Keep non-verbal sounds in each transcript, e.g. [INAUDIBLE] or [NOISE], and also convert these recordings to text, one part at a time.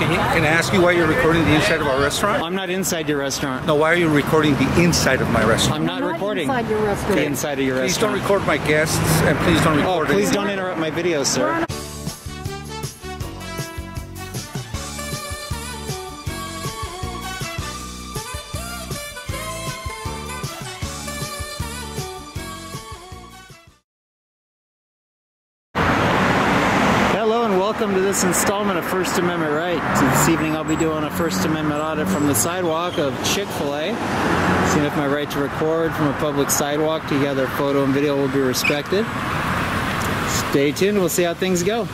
Can, you, can I ask you why you're recording the inside of our restaurant? I'm not inside your restaurant. No, why are you recording the inside of my restaurant? I'm not, Not recording inside your restaurant. the inside of your restaurant. Please don't record my guests, and please don't Oh, record. please anything. don't interrupt my video, sir. Welcome to this installment of First Amendment Right. This evening I'll be doing a First Amendment audit from the sidewalk of Chick-fil-A. Seeing if my right to record from a public sidewalk together photo and video will be respected. Stay tuned, we'll see how things go.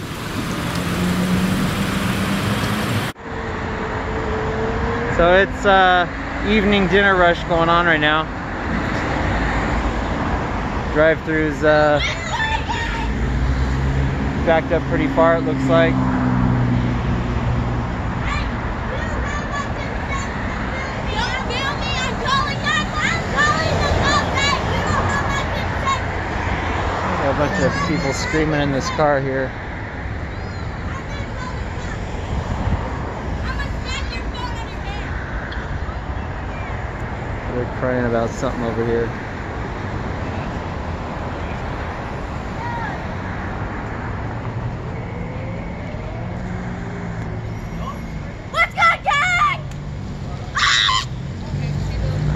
So it's uh, evening dinner rush going on right now. Drive-throughs uh, backed up pretty far, it looks like. A bunch of people screaming in this car here. They're crying about something over here. Let's go, gang!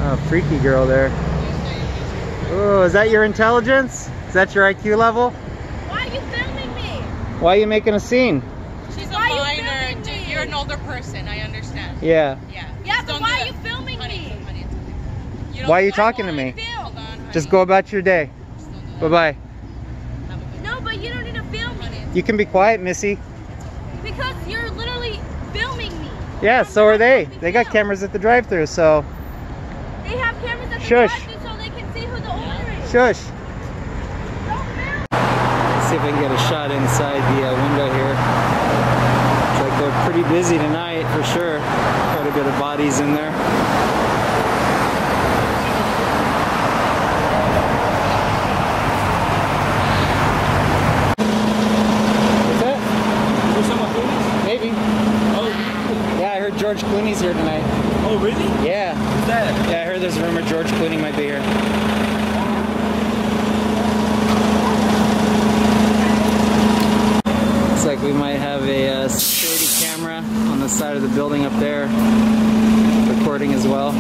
Oh, freaky girl there. Oh, is that your intelligence? Is that your IQ level? Why are you filming me? Why are you making a scene? She's a Why you minor. filming? You're an older person. I understand. Yeah. Yeah. Yeah, Just but why are you filming honey, me? Honey, it's okay. You Why are you talking to me? Hold on. Just go about your day. Just don't do that. Bye bye. Have a good No, but you don't need to film me honey. You can be quiet, Missy. because you're literally filming me. Yeah, so are they. They got cameras at the drive-through, so They have cameras at the Shush. shush. Let's see if I can get a shot inside the uh, window here. Looks like they're pretty busy tonight for sure. Quite a bit of bodies in there. What's that? Maybe. Oh, Yeah, I heard George Clooney's here tonight. oh, really? Yeah. Who's that? Yeah, I heard there's a rumor George Clooney might be here. Looks like we might have a uh, security camera on the side of the building up there, recording as well.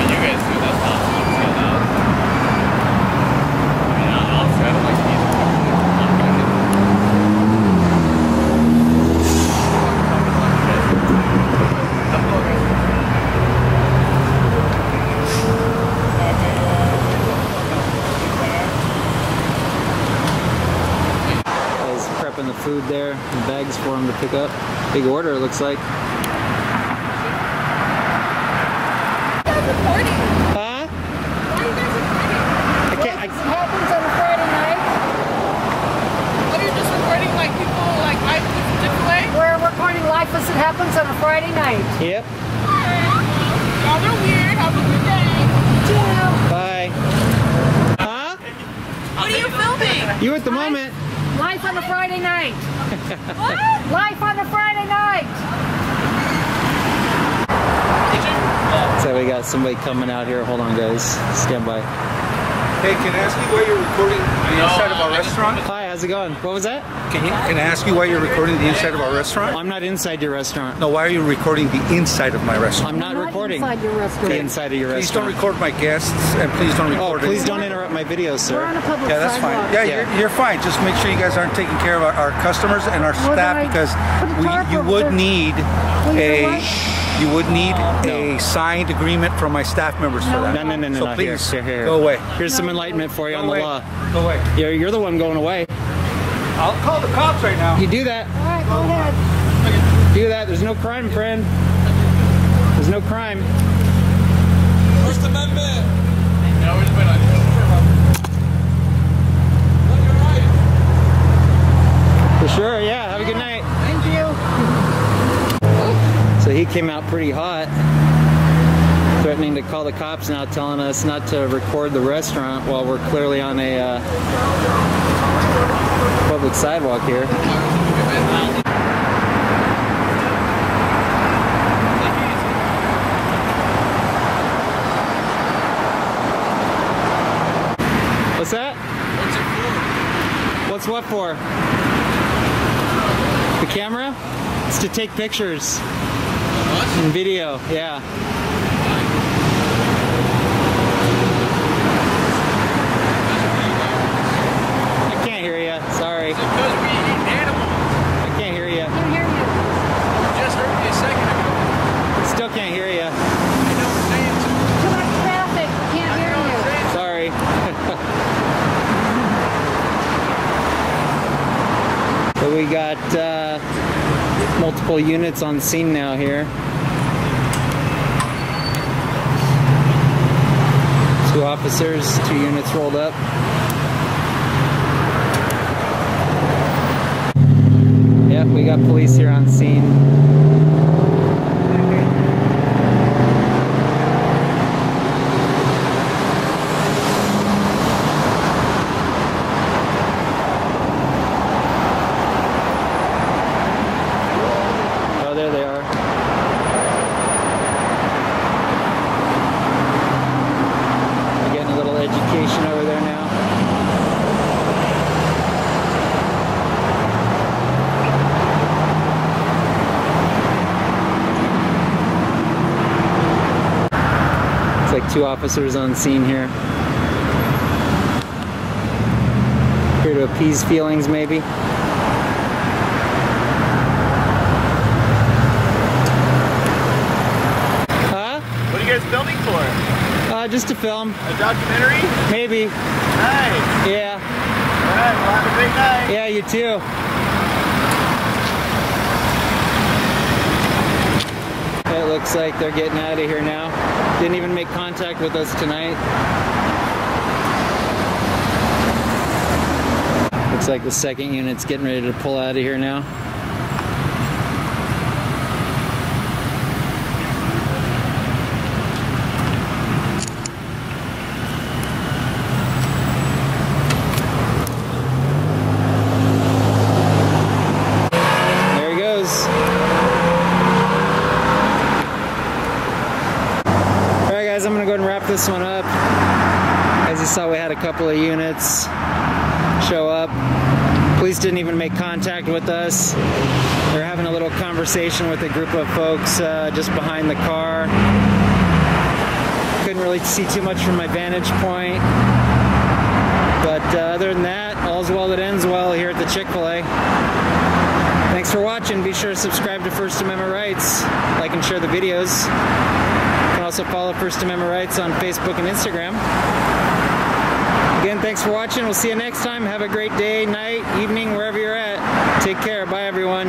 You guys do that's not so loud. I mean, outside of like these. Guys prepping the food there, the bags for him to pick up. Big order, it looks like. recording. Huh? Why are you guys recording? I can't. I, happens on a Friday night. What are you just recording? Like people like I Chick-fil-A? We're recording life as it happens on a Friday night. yep. Y'all are weird. Have a good day. Bye. Huh? What are you filming? You at the moment. Life on a Friday night. [LAUGHS] Life on a Friday night. So we got somebody coming out here. Hold on, guys. Stand by. Hey, can I ask you why you're recording the inside of our restaurant? Hi, how's it going? What was that? Can you? Can I ask you why you're recording the inside of our restaurant? I'm not inside your restaurant. No, why are you recording the inside of my restaurant? I'm not, recording inside your restaurant. the inside of your restaurant. Please don't record my guests, and please don't record. Oh, please anything. don't interrupt my video, sir. We're on sir. a public Yeah, that's sidewalk. fine. Yeah, Yeah. You're, you're fine. Just make sure you guys aren't taking care of our, our customers and our Well, staff I because put a tarp we, you would there. need Well, you a what? You would need No. a signed agreement from my staff members for that. No, no, no, no, So no. Please here, here. go away. Here's some enlightenment for you Go on the law. Go away. You're, you're the one going away. I'll call the cops right now. You do that. All right, go ahead. Do that. There's no crime, friend. There's no crime. First Amendment. No, we just went on. No, you're right. For sure. Yeah. Have a good night. Thank you. So he came out pretty hot, threatening to call the cops now telling us not to record the restaurant while we're clearly on a uh, public sidewalk here. What's that? What's what for? The camera? It's to take pictures and [LAUGHS] video, yeah. I can't hear you. Sorry. Because we eat animals. I can't hear you. I hear you. Just heard me a second ago. Still can't hear you. I know what I'm saying. Too much traffic. Can't I hear know what I'm you. saying. Sorry. [LAUGHS] so we got uh, multiple units on scene now here. Two officers, two units rolled up. Yep, we got police here on scene. Oh, there they are. We're getting a little education over there now. It's like two officers on scene here. Here to appease feelings, maybe. Huh? What are you guys filming for? Uh, just to film, A documentary? maybe. Nice. Yeah. All right, well, have a great night. Yeah, you too. It looks like they're getting out of here now. Didn't even make contact with us tonight. Looks like the second unit's getting ready to pull out of here now. There he goes. All right, guys, I'm gonna go ahead and wrap this one up. As you saw, we had a couple of units show up. Police didn't even make contact with us. They're having a little conversation with a group of folks uh, just behind the car. Couldn't really see too much from my vantage point. But uh, other than that, all's well that ends well here at the Chick fil A. Thanks for watching. Be sure to subscribe to First Amendment Rights, like and share the videos. Also follow First Amendment Rights on Facebook and Instagram. Again, thanks for watching. We'll see you next time. Have a great day, night, evening, wherever you're at. Take care. Bye, everyone.